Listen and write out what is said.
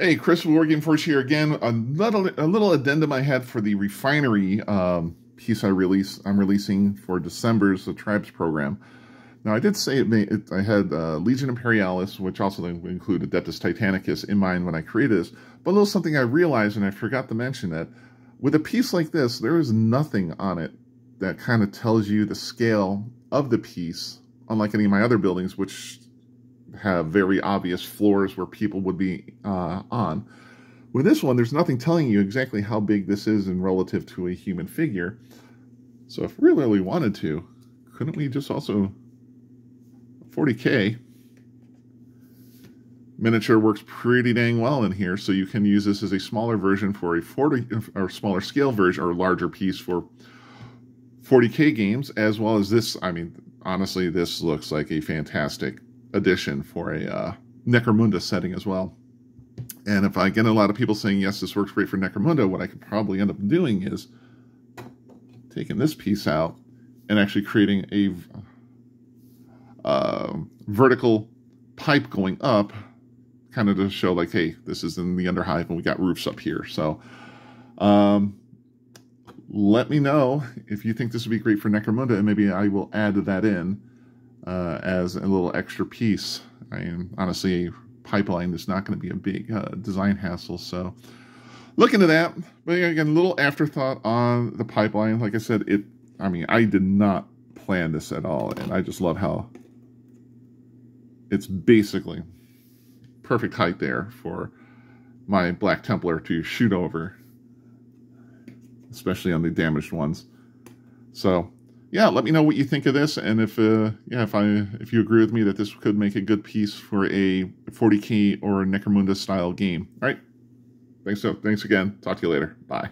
Hey, Chris Wargame Forge here again. A little, a little addendum I had for the refinery um, piece I release. I'm releasing for December's the Tribes program. Now, I did say it, may, it I had uh, Legion Imperialis, which also included Adeptus Titanicus in mind when I created this. But a little something I realized, and I forgot to mention that with a piece like this, there is nothing on it that kind of tells you the scale of the piece, unlike any of my other buildings, which have very obvious floors where people would be uh, on. With this one, there's nothing telling you exactly how big this is in relative to a human figure. So if we really wanted to, couldn't we just also 40k miniature works pretty dang well in here, so you can use this as a smaller version for a 40 or smaller scale version or larger piece for 40k games, as well as this. I mean, honestly, this looks like a fantastic addition for a uh, Necromunda setting as well. And if I get a lot of people saying, yes, this works great for Necromunda, what I could probably end up doing is taking this piece out and actually creating a uh, vertical pipe going up, kind of to show like, hey, this is in the underhive and we got roofs up here. So um, let me know if you think this would be great for Necromunda, and maybe I will add that in uh, as a little extra piece. I mean, honestly, a pipeline is not going to be a big uh, design hassle, so look into that. But again, a little afterthought on the pipeline. Like I said, it. I mean, I did not plan this at all, and I just love how it's basically perfect height there for my Black Templar to shoot over, especially on the damaged ones. So yeah, let me know what you think of this, and if uh, yeah, if I if you agree with me that this could make a good piece for a 40k or Necromunda style game. All right, thanks so thanks again. Talk to you later. Bye.